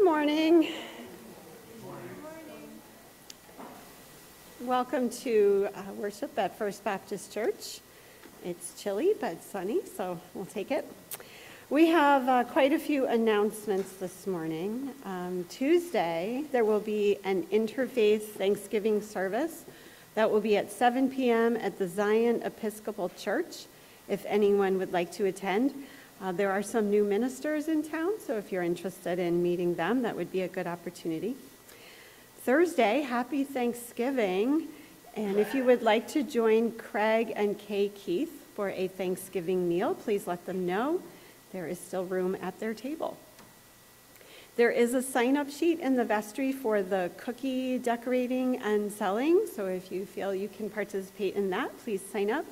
Good morning. Welcome to uh, worship at First Baptist Church. It's chilly but sunny, so we'll take it. We have uh, quite a few announcements this morning. Um, Tuesday, there will be an interfaith Thanksgiving service that will be at 7 p.m. at the Zion Episcopal Church, if anyone would like to attend. Uh, there are some new ministers in town, so if you're interested in meeting them, that would be a good opportunity. Thursday, happy Thanksgiving. And if you would like to join Craig and Kay Keith for a Thanksgiving meal, please let them know. There is still room at their table. There is a sign up sheet in the vestry for the cookie decorating and selling, so if you feel you can participate in that, please sign up.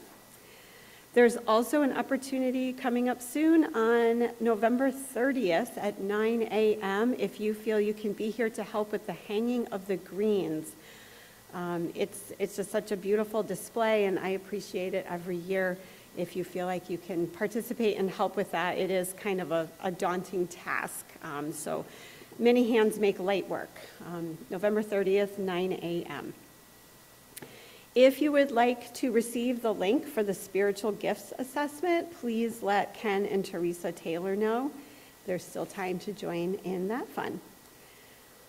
There's also an opportunity coming up soon on November 30th at 9 a.m. if you feel you can be here to help with the hanging of the greens. Um, it's, it's just such a beautiful display, and I appreciate it every year. If you feel like you can participate and help with that, it is kind of a, a daunting task. Um, so many hands make light work. Um, November 30th, 9 a.m. If you would like to receive the link for the spiritual gifts assessment, please let Ken and Teresa Taylor know. There's still time to join in that fun.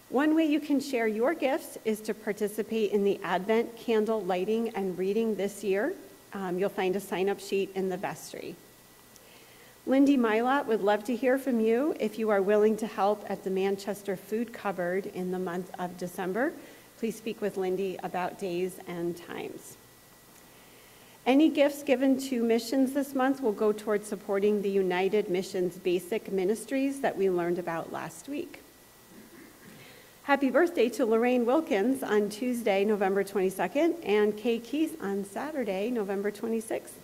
One way you can share your gifts is to participate in the Advent candle lighting and reading this year. Um, you'll find a sign up sheet in the vestry. Lindy Mylott would love to hear from you if you are willing to help at the Manchester Food Cupboard in the month of December please speak with Lindy about days and times. Any gifts given to missions this month will go towards supporting the United Missions basic ministries that we learned about last week. Happy birthday to Lorraine Wilkins on Tuesday, November 22nd, and Kay Keith on Saturday, November 26th.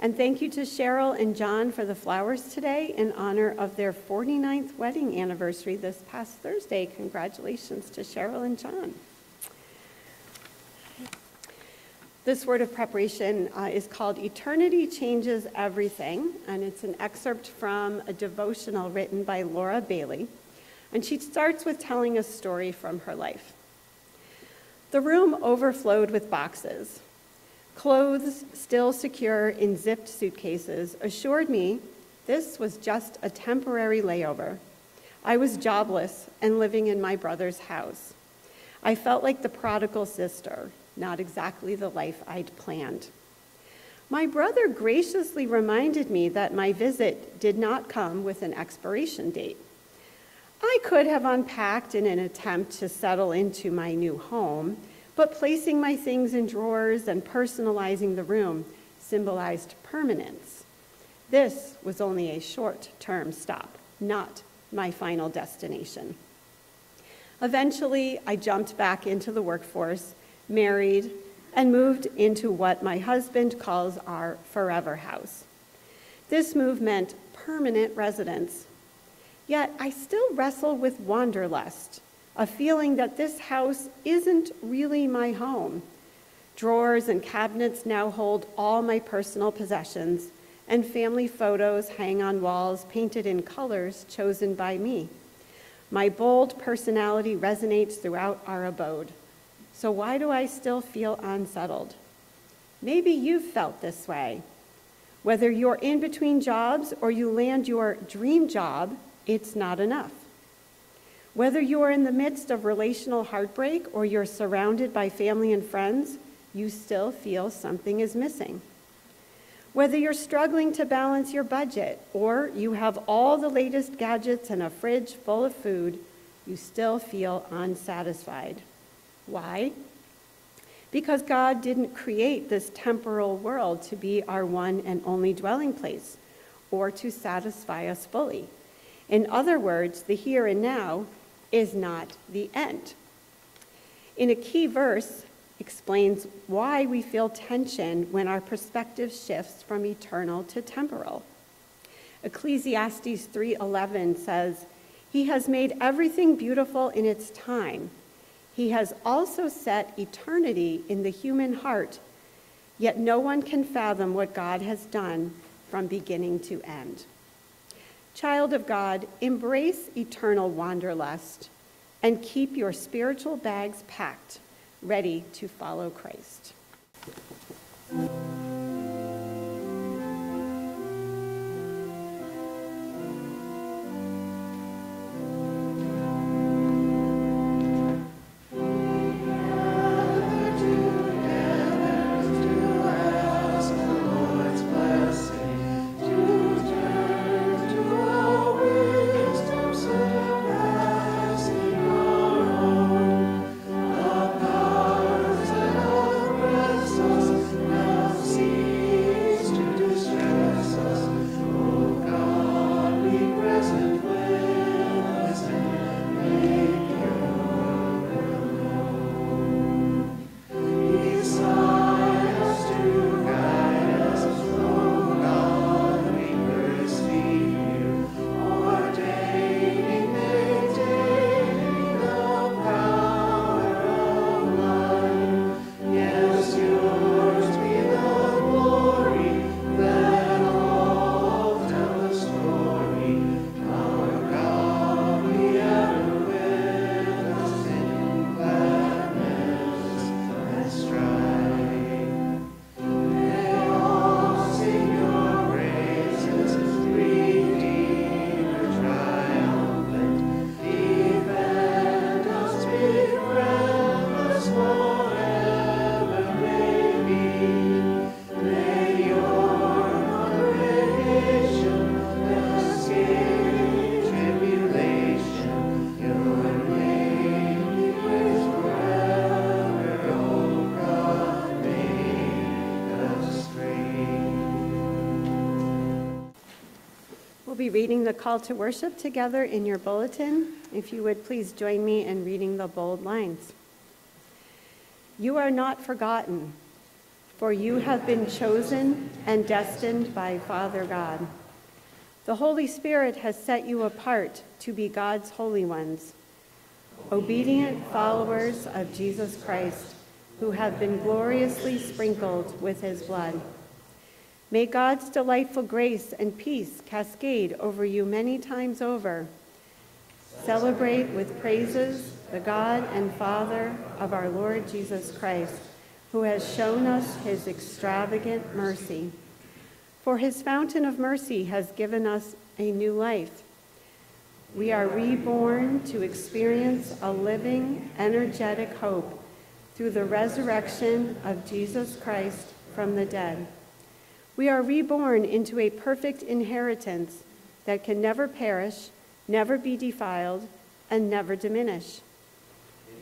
And thank you to Cheryl and John for the flowers today in honor of their 49th wedding anniversary this past Thursday. Congratulations to Cheryl and John. This word of preparation uh, is called Eternity Changes Everything, and it's an excerpt from a devotional written by Laura Bailey. And she starts with telling a story from her life. The room overflowed with boxes. Clothes still secure in zipped suitcases assured me this was just a temporary layover. I was jobless and living in my brother's house. I felt like the prodigal sister, not exactly the life I'd planned. My brother graciously reminded me that my visit did not come with an expiration date. I could have unpacked in an attempt to settle into my new home, but placing my things in drawers and personalizing the room symbolized permanence. This was only a short term stop, not my final destination. Eventually, I jumped back into the workforce, married, and moved into what my husband calls our forever house. This move meant permanent residence. Yet I still wrestle with wanderlust a feeling that this house isn't really my home. Drawers and cabinets now hold all my personal possessions, and family photos hang on walls painted in colors chosen by me. My bold personality resonates throughout our abode. So, why do I still feel unsettled? Maybe you've felt this way. Whether you're in between jobs or you land your dream job, it's not enough. Whether you're in the midst of relational heartbreak or you're surrounded by family and friends, you still feel something is missing. Whether you're struggling to balance your budget or you have all the latest gadgets and a fridge full of food, you still feel unsatisfied. Why? Because God didn't create this temporal world to be our one and only dwelling place or to satisfy us fully. In other words, the here and now is not the end. In a key verse, explains why we feel tension when our perspective shifts from eternal to temporal. Ecclesiastes 3:11 says, "He has made everything beautiful in its time. He has also set eternity in the human heart, yet no one can fathom what God has done from beginning to end." Child of God, embrace eternal wanderlust and keep your spiritual bags packed, ready to follow Christ. Reading the call to worship together in your bulletin. If you would please join me in reading the bold lines. You are not forgotten, for you have been chosen and destined by Father God. The Holy Spirit has set you apart to be God's holy ones, obedient followers of Jesus Christ, who have been gloriously sprinkled with his blood. May God's delightful grace and peace cascade over you many times over. Celebrate with praises the God and Father of our Lord Jesus Christ, who has shown us his extravagant mercy. For his fountain of mercy has given us a new life. We are reborn to experience a living, energetic hope through the resurrection of Jesus Christ from the dead. We are reborn into a perfect inheritance that can never perish, never be defiled, and never diminish.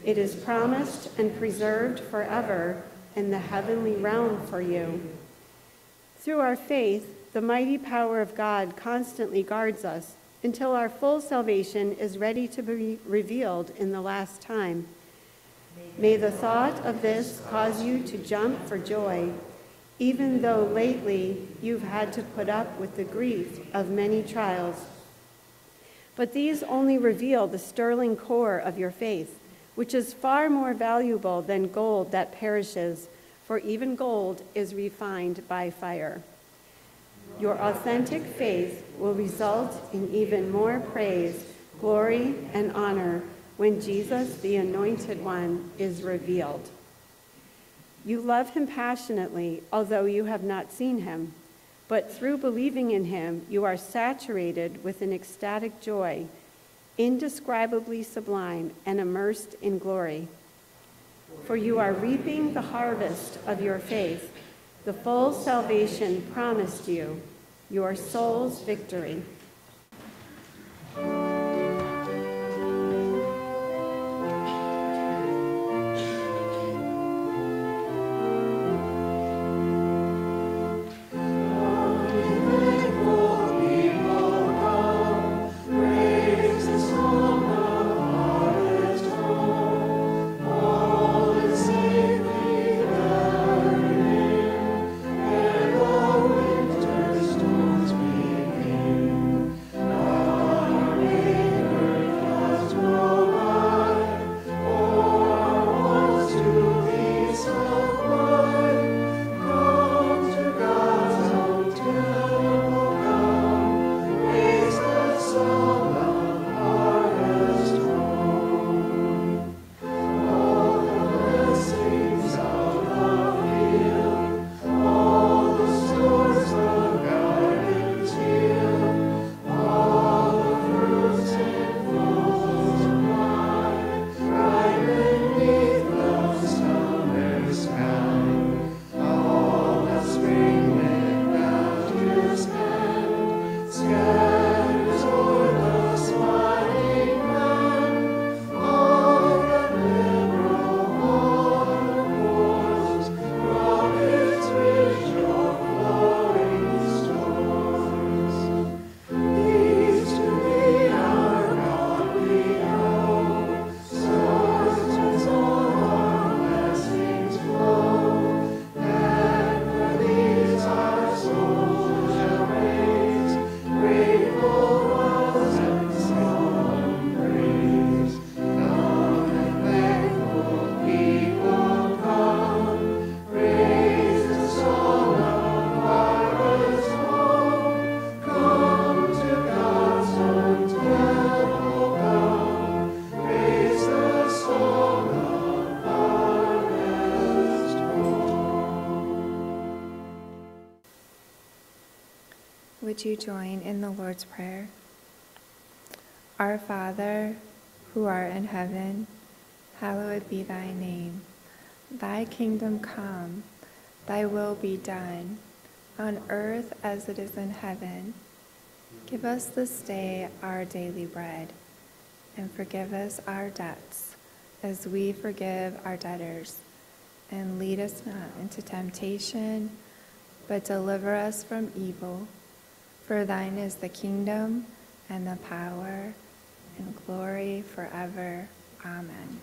It is promised and preserved forever in the heavenly realm for you. Through our faith, the mighty power of God constantly guards us until our full salvation is ready to be revealed in the last time. May the thought of this cause you to jump for joy even though lately you've had to put up with the grief of many trials. But these only reveal the sterling core of your faith, which is far more valuable than gold that perishes, for even gold is refined by fire. Your authentic faith will result in even more praise, glory, and honor when Jesus, the Anointed One, is revealed. You love him passionately, although you have not seen him. But through believing in him, you are saturated with an ecstatic joy, indescribably sublime and immersed in glory. For you are reaping the harvest of your faith, the full salvation promised you, your soul's victory. Would you join in the Lord's Prayer? Our Father, who art in heaven, hallowed be thy name. Thy kingdom come, thy will be done, on earth as it is in heaven. Give us this day our daily bread, and forgive us our debts, as we forgive our debtors. And lead us not into temptation, but deliver us from evil. For thine is the kingdom, and the power, and glory forever. Amen.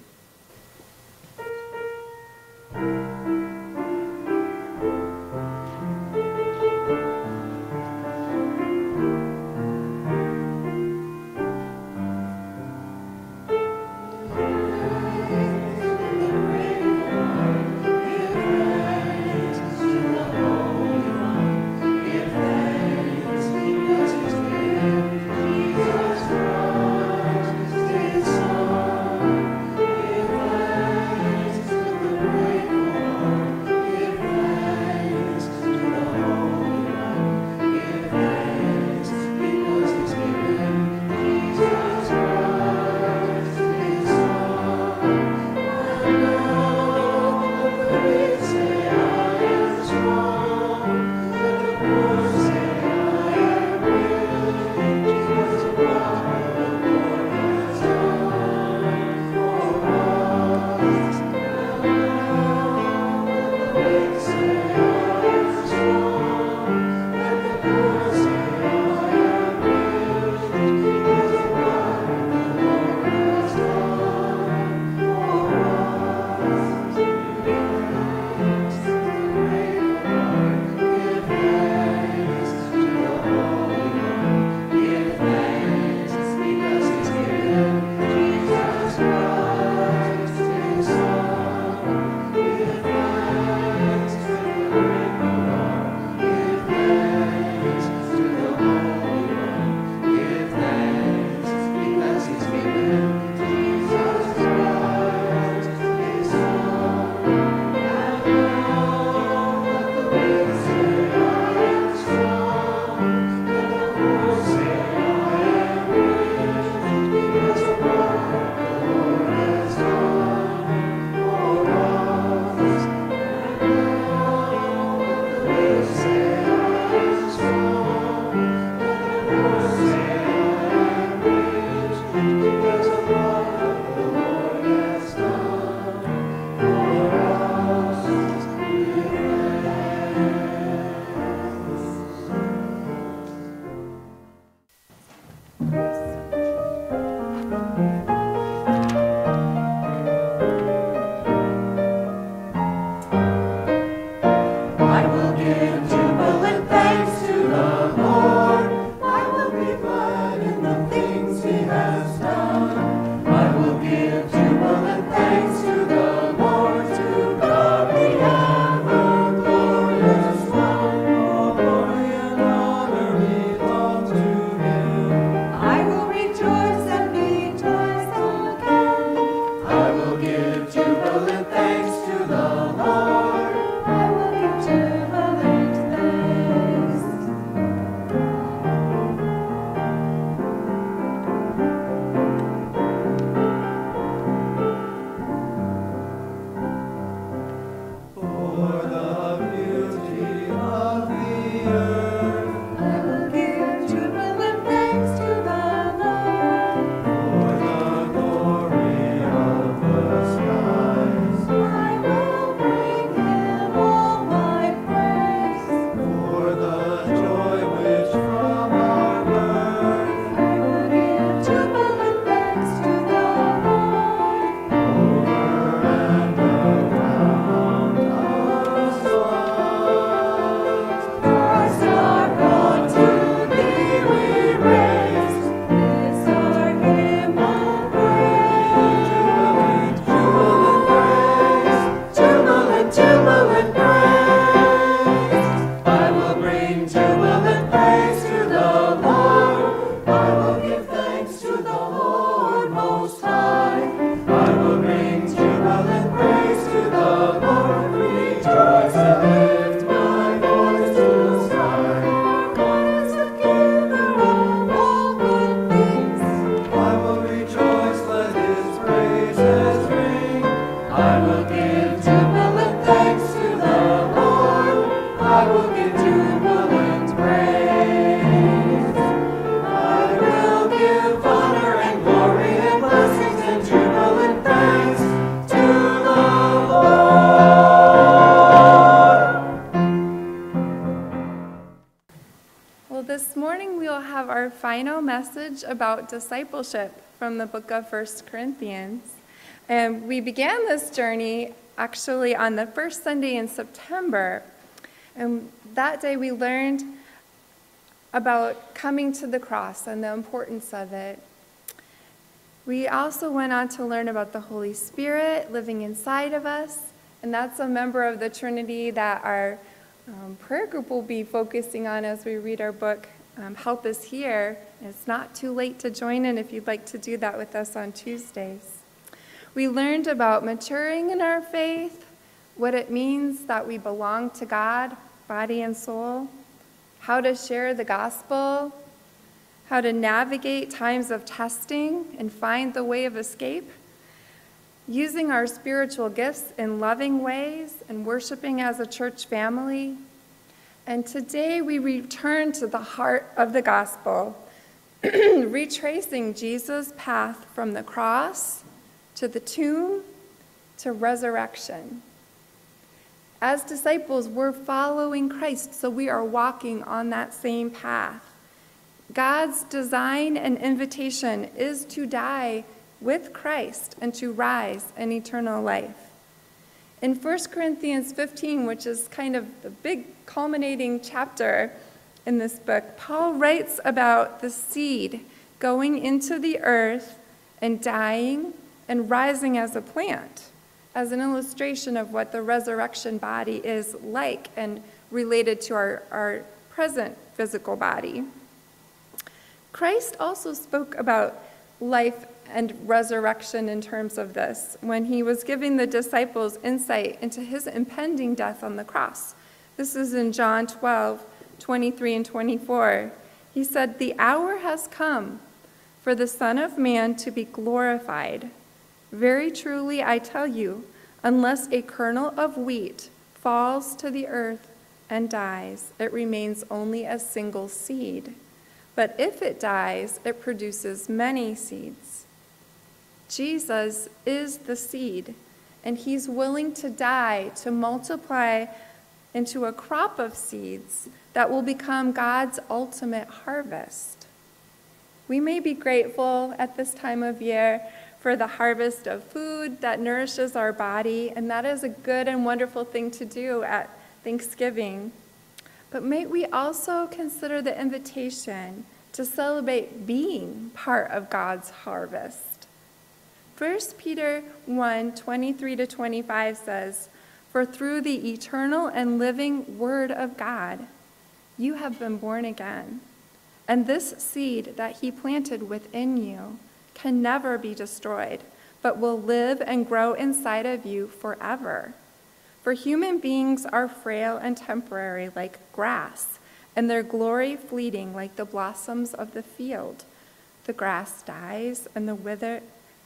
Message about discipleship from the book of First Corinthians. And we began this journey actually on the first Sunday in September. And that day we learned about coming to the cross and the importance of it. We also went on to learn about the Holy Spirit living inside of us, and that's a member of the Trinity that our um, prayer group will be focusing on as we read our book, um, Help Is Here. It's not too late to join in if you'd like to do that with us on Tuesdays. We learned about maturing in our faith, what it means that we belong to God, body and soul, how to share the gospel, how to navigate times of testing and find the way of escape, using our spiritual gifts in loving ways and worshiping as a church family. And today we return to the heart of the gospel, retracing Jesus' path from the cross to the tomb, to resurrection. As disciples, we're following Christ, so we are walking on that same path. God's design and invitation is to die with Christ and to rise in eternal life. In 1 Corinthians 15, which is kind of the big culminating chapter in this book, Paul writes about the seed going into the earth and dying and rising as a plant, as an illustration of what the resurrection body is like and related to our, our present physical body. Christ also spoke about life and resurrection in terms of this when he was giving the disciples insight into his impending death on the cross. This is in John 12, 23 and 24. He said, The hour has come for the Son of Man to be glorified. Very truly, I tell you, unless a kernel of wheat falls to the earth and dies, it remains only a single seed. But if it dies, it produces many seeds. Jesus is the seed, and he's willing to die to multiply into a crop of seeds that will become God's ultimate harvest. We may be grateful at this time of year for the harvest of food that nourishes our body, and that is a good and wonderful thing to do at Thanksgiving. But may we also consider the invitation to celebrate being part of God's harvest. 1 Peter 1 23 to 25 says, For through the eternal and living Word of God, you have been born again. And this seed that He planted within you, can never be destroyed, but will live and grow inside of you forever. For human beings are frail and temporary like grass, and their glory fleeting like the blossoms of the field. The grass dies and the wither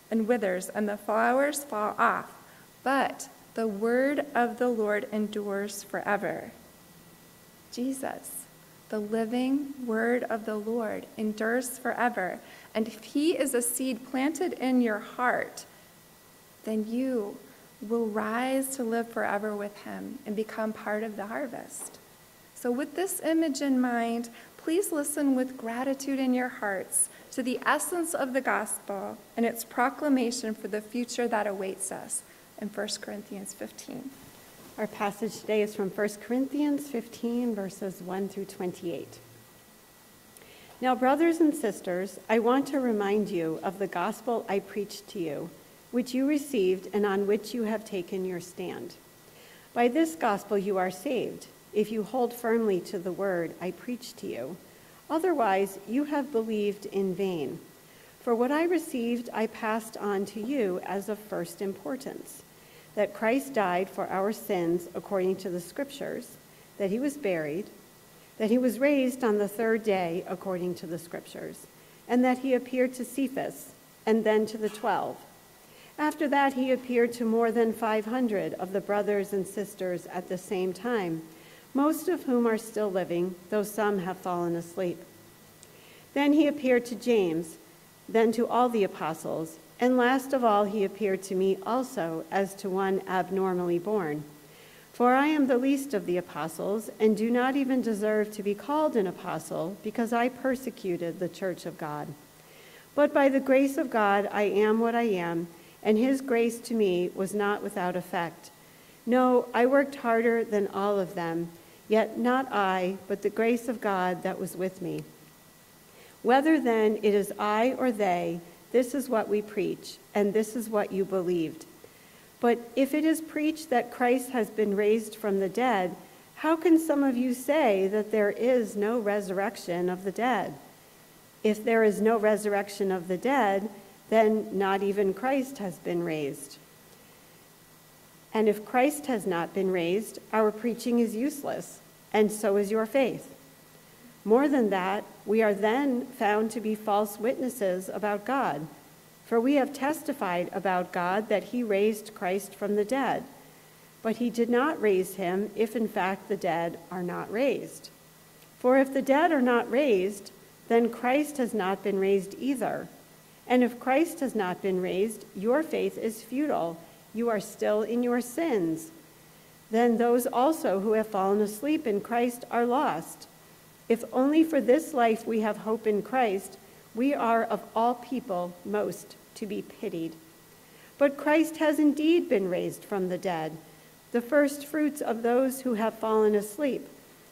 and withers, and the flowers fall off, but the word of the Lord endures forever. Jesus, the living word of the Lord, endures forever. And if He is a seed planted in your heart, then you will rise to live forever with Him and become part of the harvest. So, with this image in mind, please listen with gratitude in your hearts to the essence of the gospel and its proclamation for the future that awaits us in 1 Corinthians 15. Our passage today is from 1 Corinthians 15, verses 1 through 28. Now, brothers and sisters, I want to remind you of the gospel I preached to you, which you received and on which you have taken your stand. By this gospel you are saved, if you hold firmly to the word I preached to you. Otherwise, you have believed in vain. For what I received, I passed on to you as of first importance that Christ died for our sins according to the Scriptures, that he was buried that he was raised on the third day according to the scriptures, and that he appeared to Cephas and then to the twelve. After that, he appeared to more than 500 of the brothers and sisters at the same time, most of whom are still living, though some have fallen asleep. Then he appeared to James, then to all the apostles, and last of all, he appeared to me also as to one abnormally born. For I am the least of the apostles, and do not even deserve to be called an apostle, because I persecuted the church of God. But by the grace of God I am what I am, and his grace to me was not without effect. No, I worked harder than all of them, yet not I, but the grace of God that was with me. Whether then it is I or they, this is what we preach, and this is what you believed. But if it is preached that Christ has been raised from the dead, how can some of you say that there is no resurrection of the dead? If there is no resurrection of the dead, then not even Christ has been raised. And if Christ has not been raised, our preaching is useless, and so is your faith. More than that, we are then found to be false witnesses about God for we have testified about God that he raised Christ from the dead. But he did not raise him if in fact the dead are not raised. For if the dead are not raised, then Christ has not been raised either. And if Christ has not been raised, your faith is futile. You are still in your sins. Then those also who have fallen asleep in Christ are lost. If only for this life we have hope in Christ, we are of all people most to be pitied. But Christ has indeed been raised from the dead, the first fruits of those who have fallen asleep.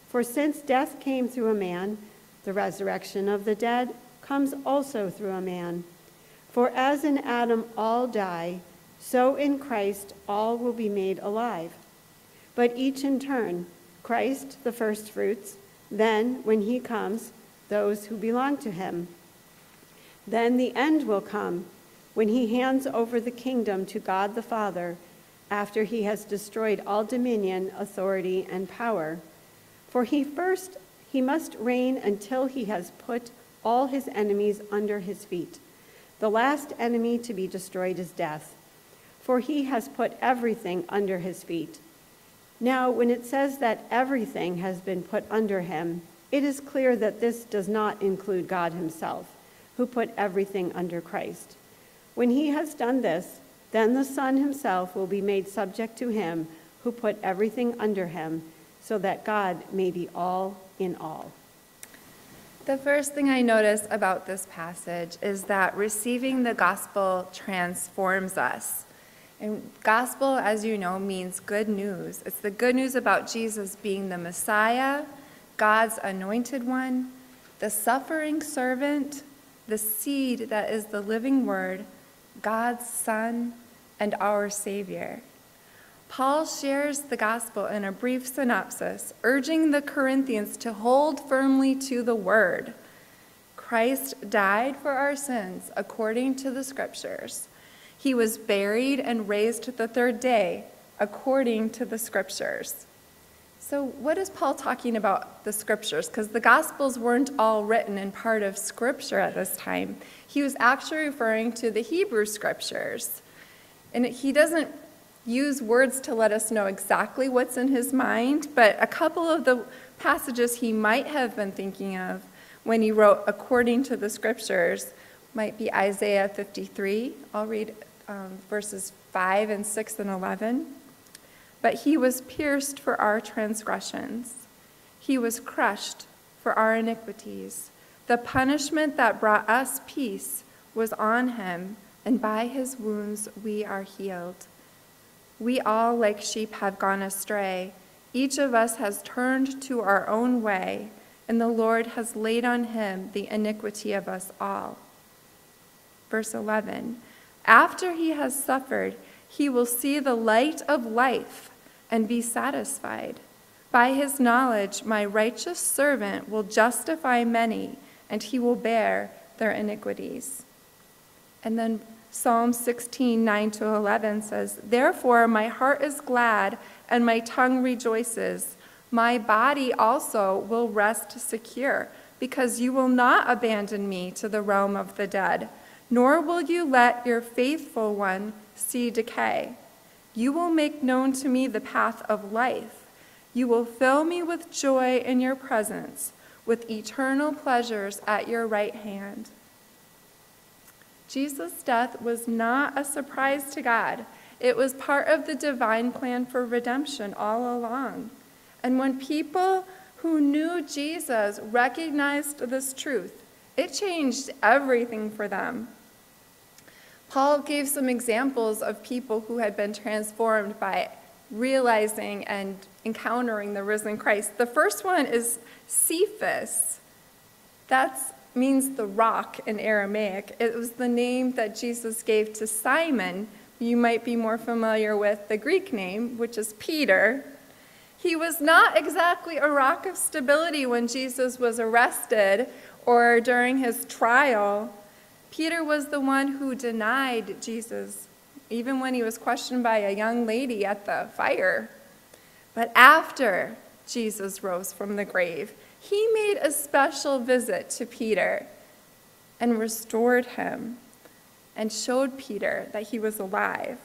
For since death came through a man, the resurrection of the dead comes also through a man. For as in Adam all die, so in Christ all will be made alive. But each in turn, Christ the first fruits, then, when he comes, those who belong to him. Then the end will come when he hands over the kingdom to God the Father after he has destroyed all dominion, authority, and power. For he first he must reign until he has put all his enemies under his feet. The last enemy to be destroyed is death, for he has put everything under his feet. Now, when it says that everything has been put under him, it is clear that this does not include God himself who put everything under Christ. When he has done this, then the Son himself will be made subject to him who put everything under him, so that God may be all in all. The first thing I notice about this passage is that receiving the gospel transforms us. And gospel, as you know, means good news. It's the good news about Jesus being the Messiah, God's anointed one, the suffering servant, the seed that is the living word, God's Son, and our Savior. Paul shares the gospel in a brief synopsis, urging the Corinthians to hold firmly to the word. Christ died for our sins according to the scriptures. He was buried and raised the third day according to the scriptures. So, what is Paul talking about the scriptures? Because the Gospels weren't all written in part of scripture at this time. He was actually referring to the Hebrew scriptures. And he doesn't use words to let us know exactly what's in his mind, but a couple of the passages he might have been thinking of when he wrote according to the scriptures might be Isaiah 53. I'll read um, verses 5 and 6 and 11. But he was pierced for our transgressions, he was crushed for our iniquities. The punishment that brought us peace was on him, and by his wounds we are healed. We all, like sheep, have gone astray. Each of us has turned to our own way, and the Lord has laid on him the iniquity of us all. Verse 11 After he has suffered, he will see the light of life and be satisfied. By his knowledge, my righteous servant will justify many, and he will bear their iniquities. And then Psalm 16, 9 to 11 says, Therefore my heart is glad, and my tongue rejoices. My body also will rest secure, because you will not abandon me to the realm of the dead, nor will you let your faithful one see decay. You will make known to me the path of life. You will fill me with joy in your presence, with eternal pleasures at your right hand. Jesus' death was not a surprise to God, It was part of the divine plan for redemption all along. And when people who knew Jesus recognized this truth, it changed everything for them. Paul gave some examples of people who had been transformed by realizing and encountering the risen Christ. The first one is Cephas. That means the rock in Aramaic. It was the name that Jesus gave to Simon. You might be more familiar with the Greek name, which is Peter. He was not exactly a rock of stability when Jesus was arrested or during his trial. Peter was the one who denied Jesus, even when he was questioned by a young lady at the fire. But after Jesus rose from the grave, he made a special visit to Peter and restored him and showed Peter that he was alive.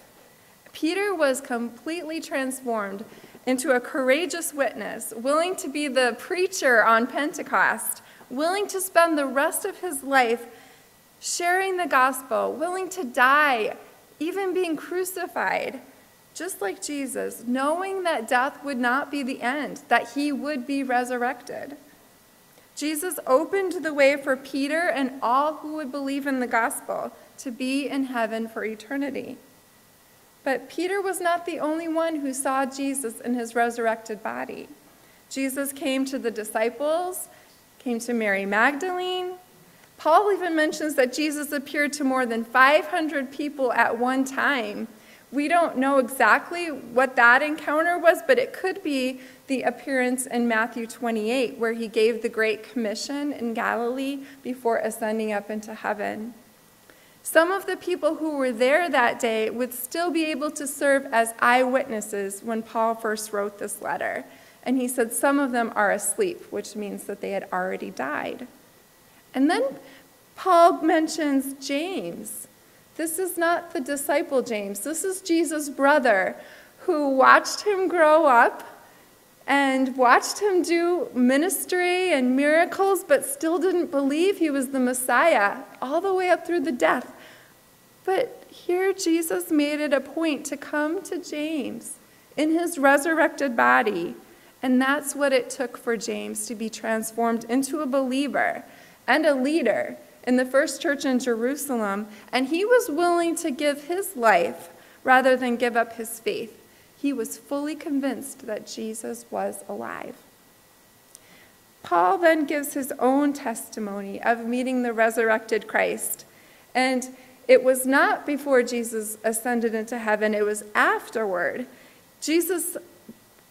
Peter was completely transformed into a courageous witness, willing to be the preacher on Pentecost, willing to spend the rest of his life sharing the gospel, willing to die, even being crucified, just like Jesus, knowing that death would not be the end, that he would be resurrected. Jesus opened the way for Peter and all who would believe in the gospel to be in heaven for eternity. But Peter was not the only one who saw Jesus in his resurrected body. Jesus came to the disciples, came to Mary Magdalene. Paul even mentions that Jesus appeared to more than 500 people at one time. We don't know exactly what that encounter was, but it could be the appearance in Matthew 28, where he gave the Great Commission in Galilee before ascending up into heaven. Some of the people who were there that day would still be able to serve as eyewitnesses when Paul first wrote this letter. And he said some of them are asleep, which means that they had already died. And then Paul mentions James. This is not the disciple James, this is Jesus' brother who watched him grow up and watched him do ministry and miracles, but still didn't believe he was the Messiah all the way up through the death. But here Jesus made it a point to come to James in his resurrected body. And that's what it took for James to be transformed into a believer and a leader in the first church in Jerusalem. And he was willing to give his life rather than give up his faith he was fully convinced that Jesus was alive. Paul then gives his own testimony of meeting the resurrected Christ. And it was not before Jesus ascended into heaven, it was afterward. Jesus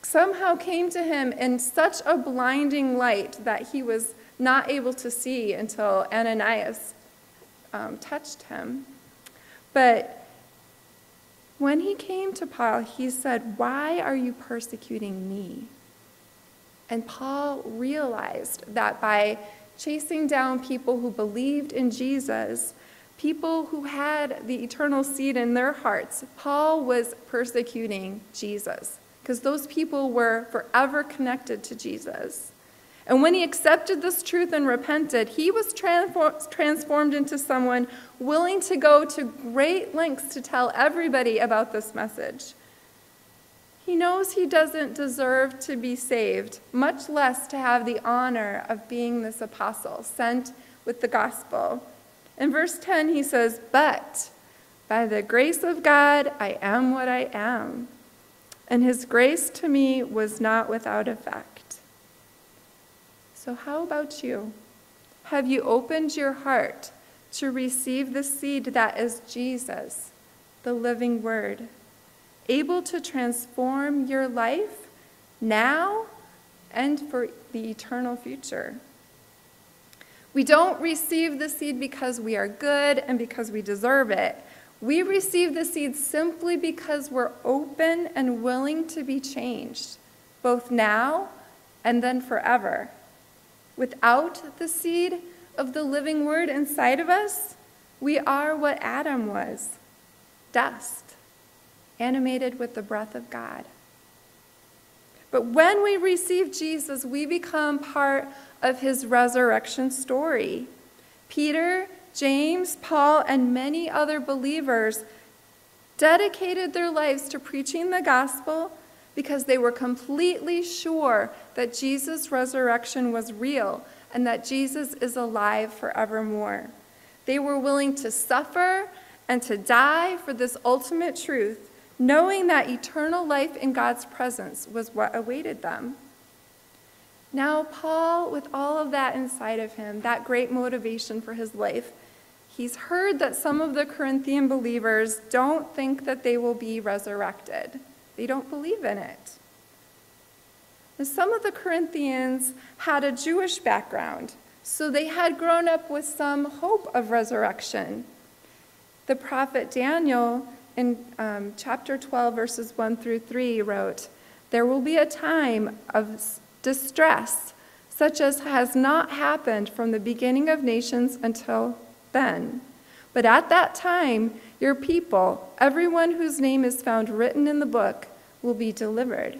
somehow came to him in such a blinding light that he was not able to see until Ananias um, touched him. But when he came to Paul, he said, Why are you persecuting me? And Paul realized that by chasing down people who believed in Jesus, people who had the eternal seed in their hearts, Paul was persecuting Jesus because those people were forever connected to Jesus. And when he accepted this truth and repented, he was transformed into someone willing to go to great lengths to tell everybody about this message. He knows he doesn't deserve to be saved, much less to have the honor of being this apostle sent with the gospel. In verse 10, he says, But by the grace of God, I am what I am. And his grace to me was not without effect. So, how about you? Have you opened your heart to receive the seed that is Jesus, the living Word, able to transform your life now and for the eternal future? We don't receive the seed because we are good and because we deserve it. We receive the seed simply because we're open and willing to be changed, both now and then forever. Without the seed of the living word inside of us, we are what Adam was dust, animated with the breath of God. But when we receive Jesus, we become part of his resurrection story. Peter, James, Paul, and many other believers dedicated their lives to preaching the gospel because they were completely sure that Jesus' resurrection was real and that Jesus is alive forevermore. They were willing to suffer and to die for this ultimate truth, knowing that eternal life in God's presence was what awaited them. Now, Paul, with all of that inside of him, that great motivation for his life, he's heard that some of the Corinthian believers don't think that they will be resurrected. They don't believe in it. And some of the Corinthians had a Jewish background, so they had grown up with some hope of resurrection. The prophet Daniel in um, chapter 12, verses 1 through 3, wrote, There will be a time of distress, such as has not happened from the beginning of nations until then. But at that time, your people, everyone whose name is found written in the book, will be delivered.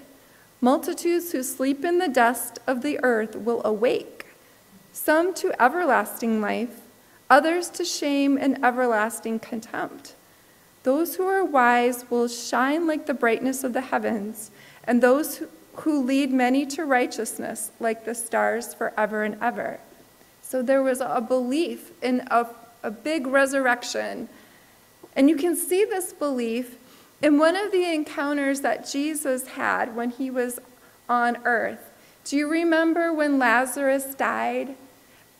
Multitudes who sleep in the dust of the earth will awake, some to everlasting life, others to shame and everlasting contempt. Those who are wise will shine like the brightness of the heavens, and those who lead many to righteousness like the stars forever and ever. So there was a belief in a, a big resurrection. And you can see this belief in one of the encounters that Jesus had when he was on earth. Do you remember when Lazarus died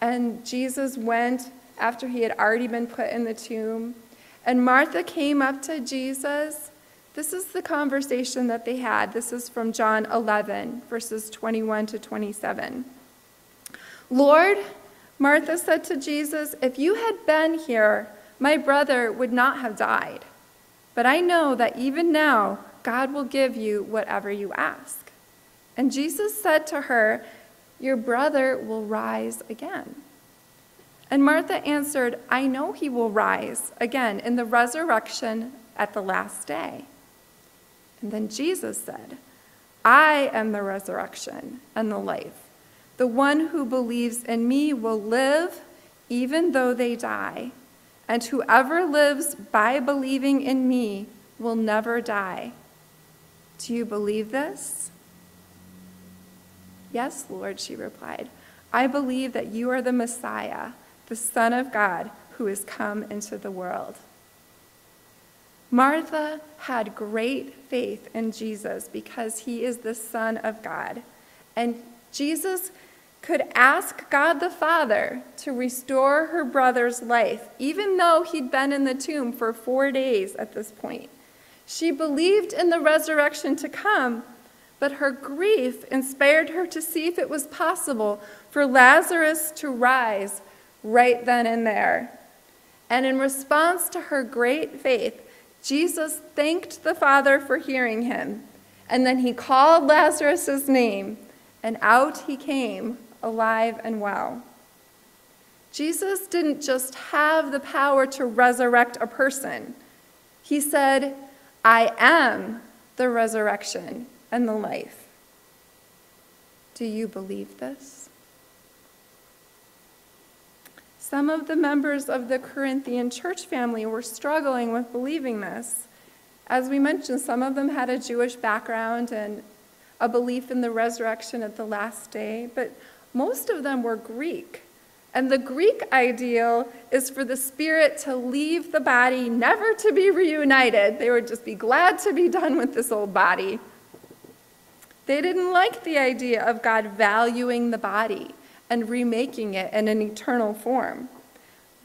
and Jesus went after he had already been put in the tomb? And Martha came up to Jesus this is the conversation that they had. This is from John 11, verses 21 to 27. Lord, Martha said to Jesus, If you had been here, my brother would not have died. But I know that even now, God will give you whatever you ask. And Jesus said to her, Your brother will rise again. And Martha answered, I know he will rise again in the resurrection at the last day. And then Jesus said, I am the resurrection and the life. The one who believes in me will live even though they die, and whoever lives by believing in me will never die. Do you believe this? Yes, Lord, she replied. I believe that you are the Messiah, the Son of God, who has come into the world. Martha had great faith in Jesus because he is the Son of God. And Jesus could ask God the Father to restore her brother's life, even though he'd been in the tomb for four days at this point. She believed in the resurrection to come, but her grief inspired her to see if it was possible for Lazarus to rise right then and there. And in response to her great faith, Jesus thanked the Father for hearing him, and then he called Lazarus' name, and out he came, alive and well. Jesus didn't just have the power to resurrect a person, he said, I am the resurrection and the life. Do you believe this? Some of the members of the Corinthian church family were struggling with believing this. As we mentioned, some of them had a Jewish background and a belief in the resurrection at the last day, but most of them were Greek. And the Greek ideal is for the spirit to leave the body, never to be reunited. They would just be glad to be done with this old body. They didn't like the idea of God valuing the body and remaking it in an eternal form.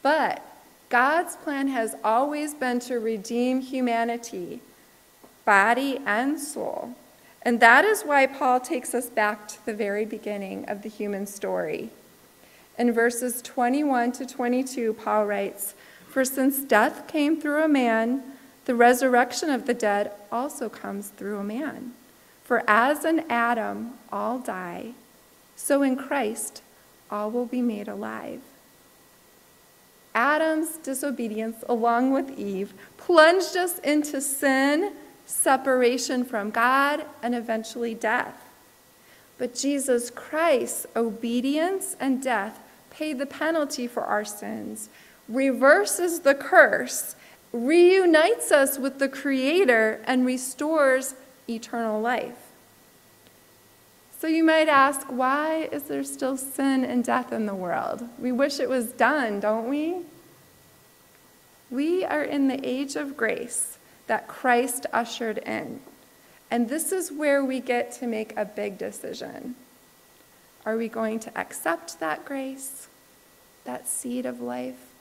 But God's plan has always been to redeem humanity, body and soul. And that is why Paul takes us back to the very beginning of the human story. In verses 21 to 22, Paul writes, For since death came through a man, the resurrection of the dead also comes through a man. For as in Adam all die, so in Christ all will be made alive. Adam's disobedience, along with Eve, plunged us into sin, separation from God, and eventually death. But Jesus Christ's obedience and death paid the penalty for our sins, reverses the curse, reunites us with the Creator and restores eternal life. So you might ask, why is there still sin and death in the world? We wish it was done, don't we? We are in the age of grace that Christ ushered in. And this is where we get to make a big decision. Are we going to accept that grace, that seed of life,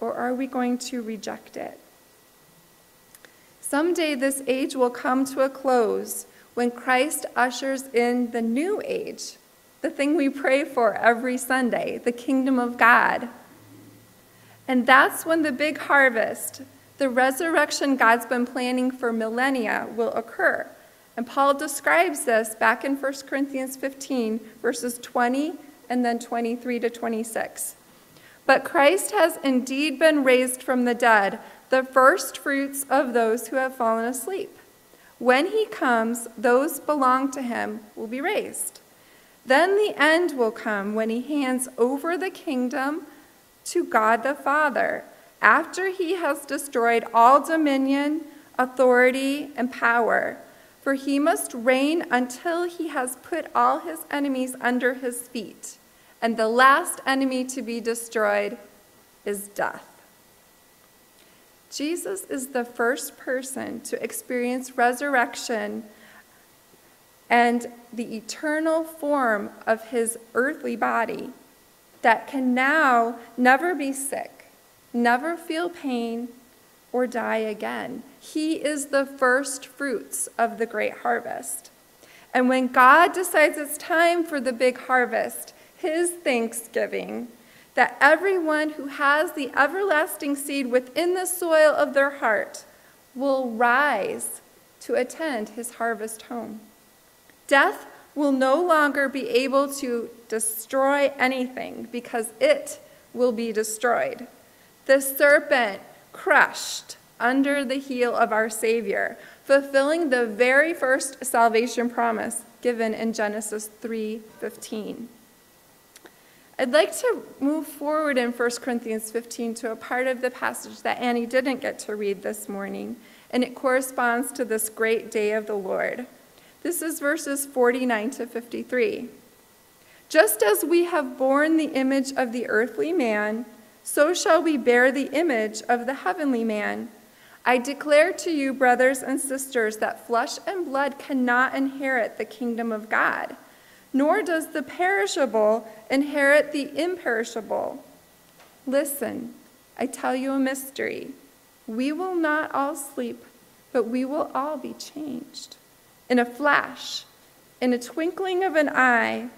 or are we going to reject it? Someday this age will come to a close when Christ ushers in the new age, the thing we pray for every Sunday, the kingdom of God. And that's when the big harvest, the resurrection God's been planning for millennia, will occur. And Paul describes this back in 1 Corinthians 15, verses 20 and then 23 to 26. But Christ has indeed been raised from the dead, the first fruits of those who have fallen asleep. When he comes, those belong to him will be raised. Then the end will come when he hands over the kingdom to God the Father, after he has destroyed all dominion, authority, and power. For he must reign until he has put all his enemies under his feet. And the last enemy to be destroyed is death. Jesus is the first person to experience resurrection and the eternal form of his earthly body that can now never be sick, never feel pain, or die again. He is the first fruits of the great harvest. And when God decides it's time for the big harvest, his thanksgiving, that everyone who has the everlasting seed within the soil of their heart will rise to attend his harvest home. Death will no longer be able to destroy anything because it will be destroyed. The serpent crushed under the heel of our Savior, fulfilling the very first salvation promise given in Genesis 3:15. I'd like to move forward in 1 Corinthians 15 to a part of the passage that Annie didn't get to read this morning, and it corresponds to this great day of the Lord. This is verses 49 to 53. Just as we have borne the image of the earthly man, so shall we bear the image of the heavenly man. I declare to you, brothers and sisters, that flesh and blood cannot inherit the kingdom of God nor does the perishable inherit the imperishable. Listen, I tell you a mystery. We will not all sleep, but we will all be changed. In a flash, in a twinkling of an eye,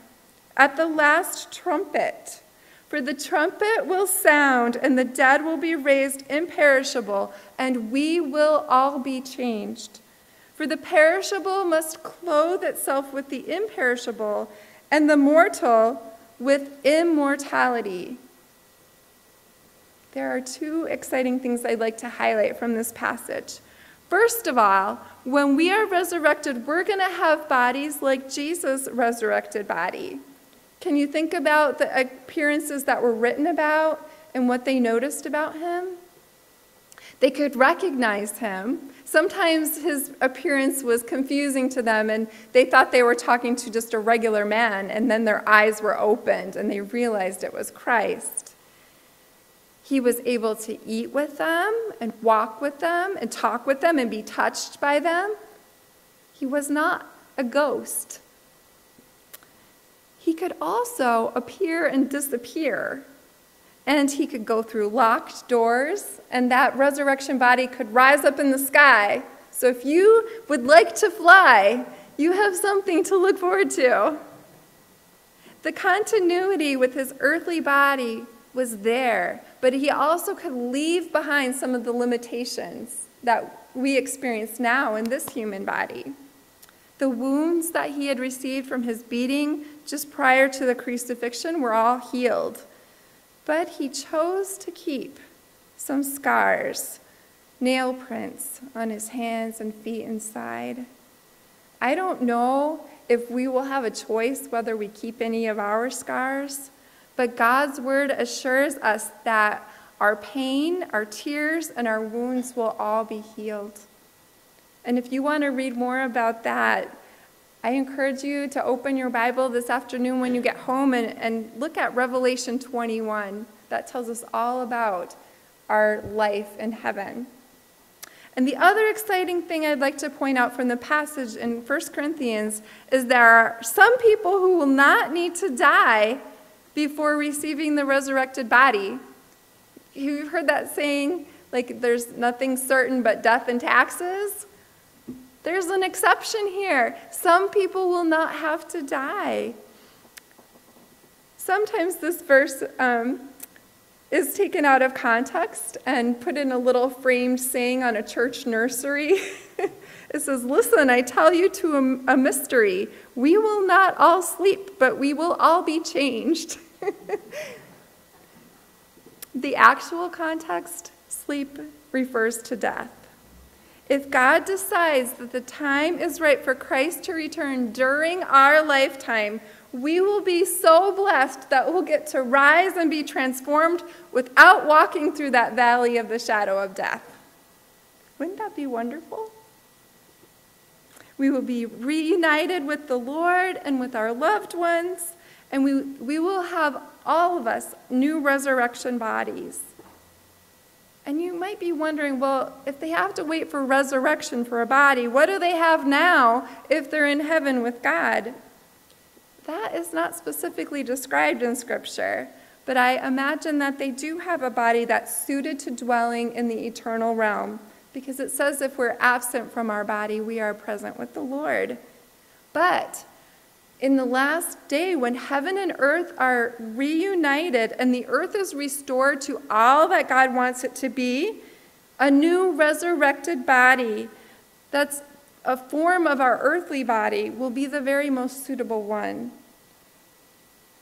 at the last trumpet. For the trumpet will sound, and the dead will be raised imperishable, and we will all be changed. For the perishable must clothe itself with the imperishable, and the mortal with immortality. There are two exciting things I'd like to highlight from this passage. First of all, when we are resurrected, we're going to have bodies like Jesus' resurrected body. Can you think about the appearances that were written about and what they noticed about him? They could recognize him. Sometimes his appearance was confusing to them, and they thought they were talking to just a regular man, and then their eyes were opened and they realized it was Christ. He was able to eat with them and walk with them and talk with them and be touched by them. He was not a ghost. He could also appear and disappear and he could go through locked doors, and that resurrection body could rise up in the sky. So if you would like to fly, you have something to look forward to. The continuity with his earthly body was there, but he also could leave behind some of the limitations that we experience now in this human body. The wounds that he had received from his beating just prior to the crucifixion were all healed. But he chose to keep some scars, nail prints on his hands and feet and side. I don't know if we will have a choice whether we keep any of our scars, but God's word assures us that our pain, our tears, and our wounds will all be healed. And if you want to read more about that, I encourage you to open your Bible this afternoon when you get home and, and look at Revelation 21. That tells us all about our life in heaven. And the other exciting thing I'd like to point out from the passage in 1 Corinthians is there are some people who will not need to die before receiving the resurrected body. You've heard that saying, like, there's nothing certain but death and taxes? There's an exception here. Some people will not have to die. Sometimes this verse um, is taken out of context and put in a little framed saying on a church nursery. it says, Listen, I tell you to a, a, mystery. We will not all sleep, but we will all be changed. the actual context, sleep, refers to death. If God decides that the time is right for Christ to return during our lifetime, we will be so blessed that we'll get to rise and be transformed without walking through that valley of the shadow of death. Wouldn't that be wonderful? We will be reunited with the Lord and with our loved ones, and we, we will have all of us new resurrection bodies. And you might be wondering well, if they have to wait for resurrection for a body, what do they have now if they're in heaven with God? That is not specifically described in Scripture, but I imagine that they do have a body that's suited to dwelling in the eternal realm, because it says if we're absent from our body, we are present with the Lord. But in the last day, when heaven and earth are reunited and the earth is restored to all that God wants it to be, a new resurrected body that's a form of our earthly body will be the very most suitable one.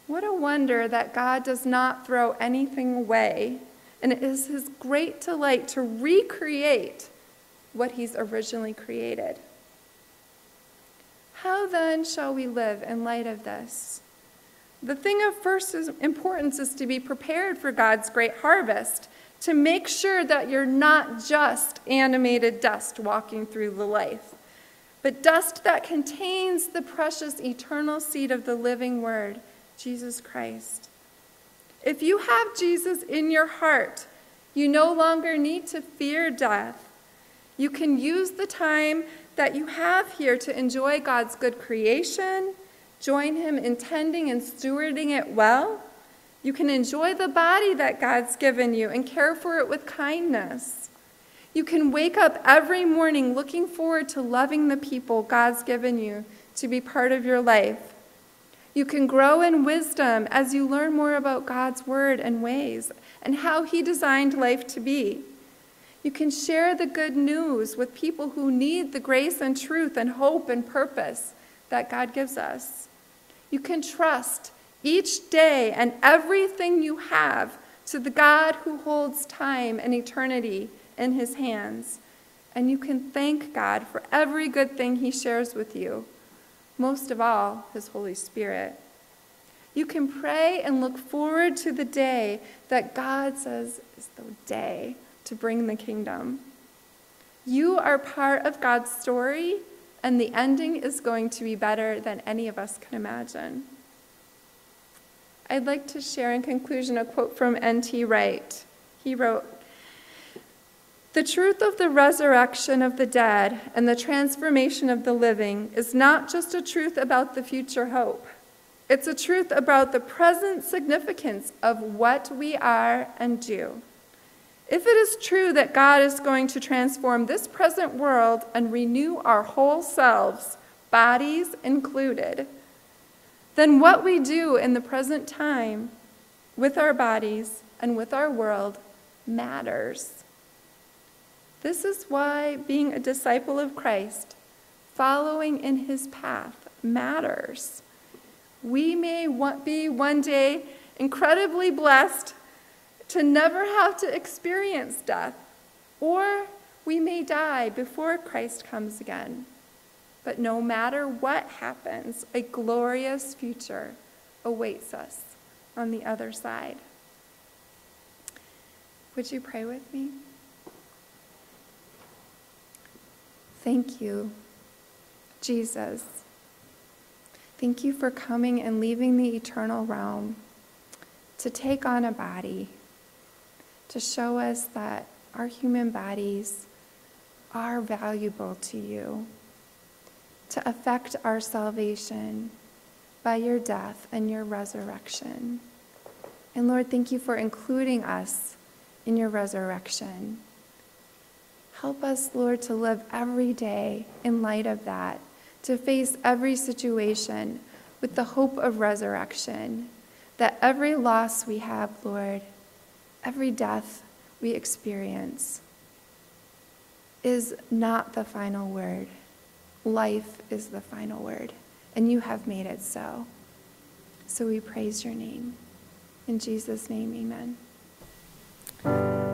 What a wonder that God does not throw anything away, and it is his great delight to recreate what he's originally created. How then shall we live in light of this? The thing of first importance is to be prepared for God's great harvest, to make sure that you're not just animated dust walking through the life but dust that contains the precious eternal seed of the living word, Jesus Christ. If you have Jesus in your heart, you no longer need to fear death. You can use the time that you have here to enjoy God's good creation, join Him in tending and stewarding it well. You can enjoy the body that God's given you and care for it with kindness. You can wake up every morning looking forward to loving the people God's given you to be part of your life. You can grow in wisdom as you learn more about God's word and ways and how He designed life to be. You can share the good news with people who need the grace and truth and hope and purpose that God gives us. You can trust each day and everything you have to the God who holds time and eternity in his hands, and you can thank God for every good thing he shares with you, most of all, his Holy Spirit. You can pray and look forward to the day that God says is the day to bring the kingdom. You are part of God's story, and the ending is going to be better than any of us can imagine. I'd like to share in conclusion a quote from N.T. Wright. He wrote, the truth of the resurrection of the dead and the transformation of the living is not just a truth about the future hope. It's a truth about the present significance of what we are and do. If it is true that God is going to transform this present world and renew our whole selves, bodies included, then what we do in the present time with our bodies and with our world matters. This is why being a disciple of Christ, following in his path, matters. We may be one day incredibly blessed to never have to experience death, or we may die before Christ comes again. But no matter what happens, a glorious future awaits us on the other side. Would you pray with me? Thank you, Jesus. Thank you for coming and leaving the eternal realm to take on a body, to show us that our human bodies are valuable to you, to affect our salvation by your death and your resurrection. And Lord, thank you for including us in your resurrection. Help us, Lord, to live every day in light of that, to face every situation with the hope of resurrection, that every loss we have, Lord, every death we experience is not the final word. Life is the final word, and you have made it so. So we praise your name. In Jesus' name, amen.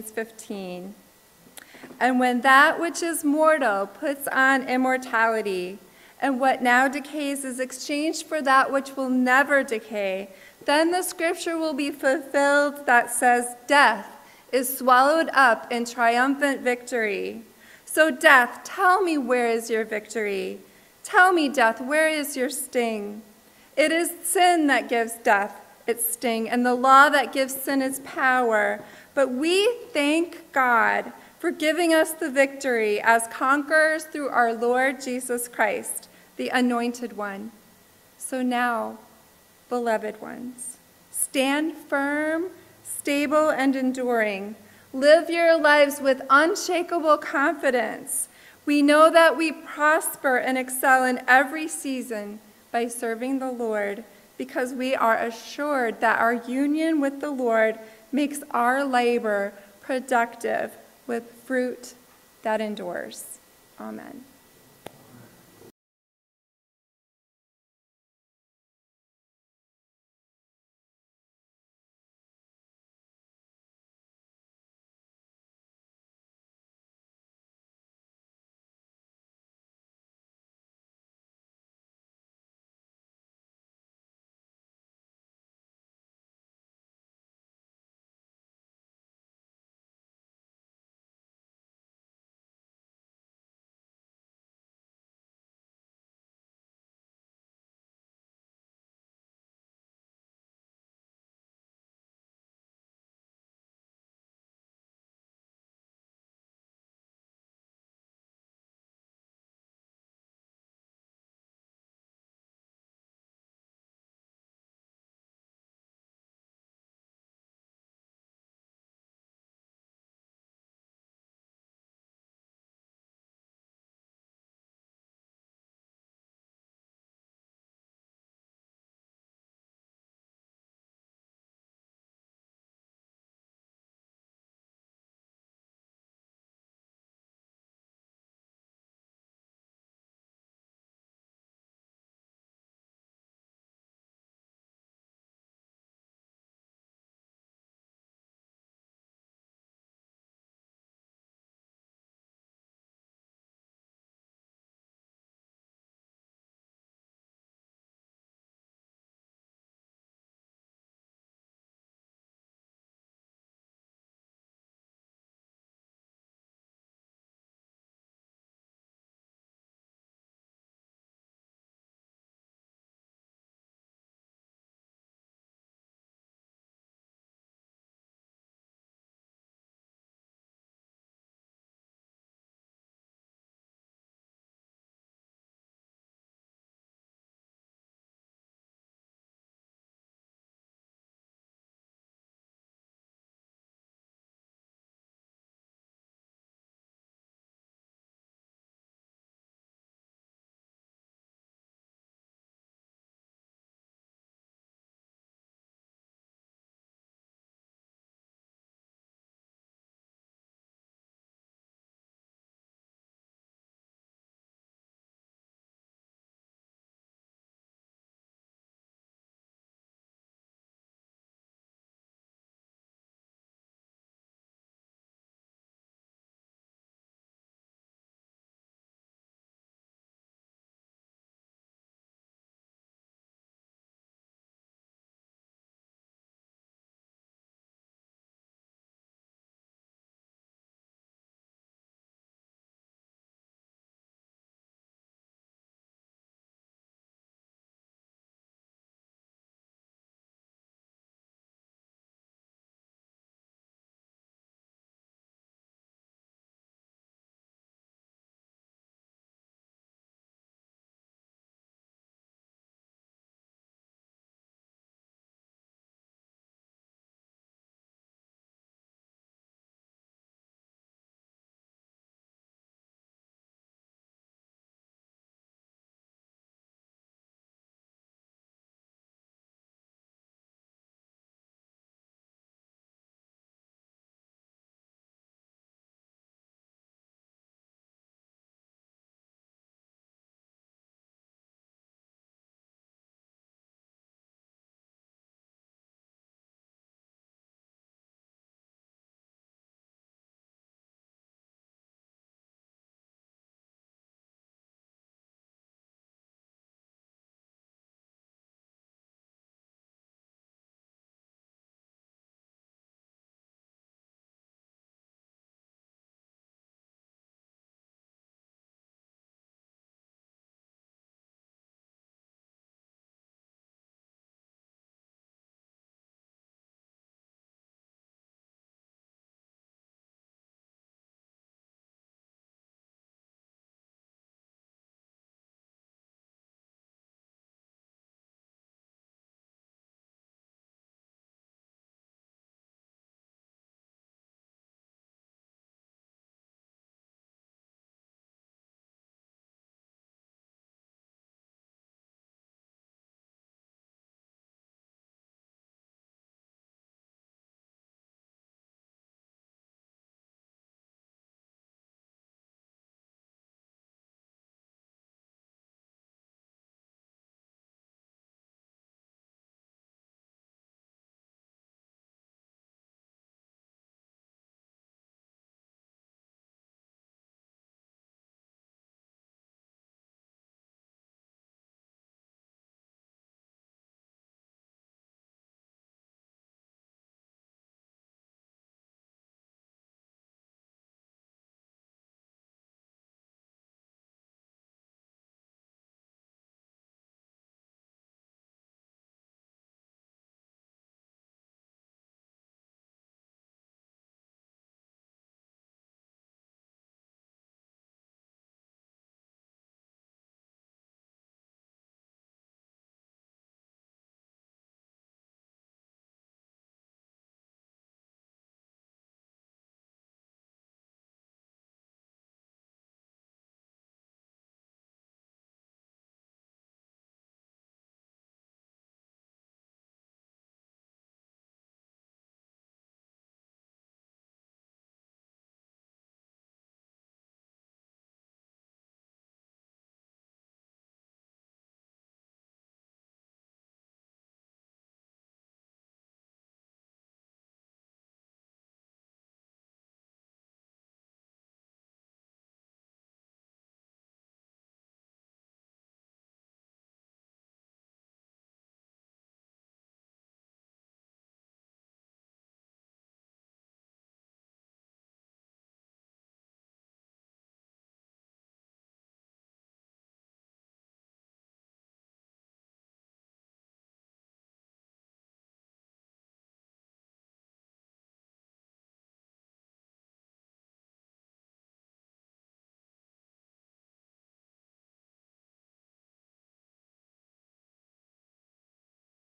Corinthians 15. And when that which is mortal puts on immortality, and what now decays is exchanged for that which will never decay, then the scripture will be fulfilled that says, Death is swallowed up in triumphant victory. So, death, tell me where is your victory? Tell me, death, where is your sting? It is sin that gives death its sting, and the law that gives sin its power. But we thank God for giving us the victory as conquerors through our Lord Jesus Christ, the Anointed One. So now, beloved ones, stand firm, stable, and enduring. Live your lives with unshakable confidence. We know that we prosper and excel in every season by serving the Lord because we are assured that our union with the Lord makes our labor productive with fruit that endures. Amen.